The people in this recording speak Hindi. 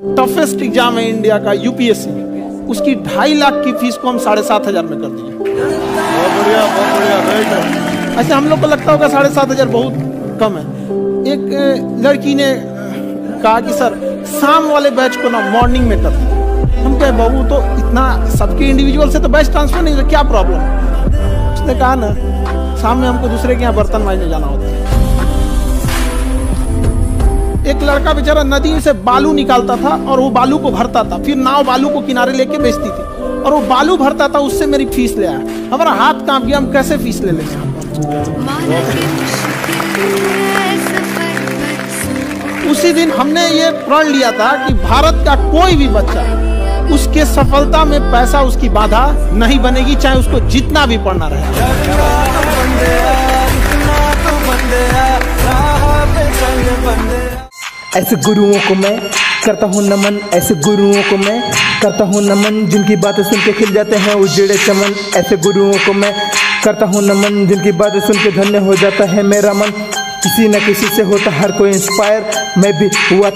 टफेस्ट एग्ज़ाम है इंडिया का यूपीएससी उसकी ढाई लाख की फ़ीस को हम साढ़े सात हज़ार में कर दिए। बहुत बढ़िया बहुत बढ़िया वेरी गुड ऐसे हम लोग को लगता होगा साढ़े सात हज़ार बहुत कम है। एक लड़की ने कहा कि सर शाम वाले बैच को ना मॉर्निंग में कर दीजिए। हम कहे बाबू तो इतना सबके इंडिविजुअल से तो बैच ट्रांसफ़र नहीं क्या प्रॉब्लम है उसने कहा ना शाम में हमको दूसरे के यहाँ बर्तन मांजने जाना होता है। एक लड़का बेचारा नदी से बालू निकालता था और वो बालू को भरता था। फिर नाव बालू को किनारे लेके बेचती थी। और वो बालू भरता था उससे मेरी फ़ीस ले आया। हमारा हाथ काँप गया हम कैसे फ़ीस ले लेंगे? उसी दिन हमने ये प्रण लिया था कि भारत का कोई भी बच्चा उसके सफलता में पैसा उसकी बाधा नहीं बनेगी चाहे उसको जितना भी पढ़ना रहे। ऐसे गुरुओं को मैं करता हूँ नमन, ऐसे गुरुओं को मैं करता हूँ नमन, जिनकी बातें सुन के खिल जाते हैं उजड़े चमन। ऐसे गुरुओं को मैं करता हूँ नमन, जिनकी बातें सुन के धन्य हो जाता है मेरा मन। किसी न किसी से होता हर कोई इंस्पायर मैं भी हुआ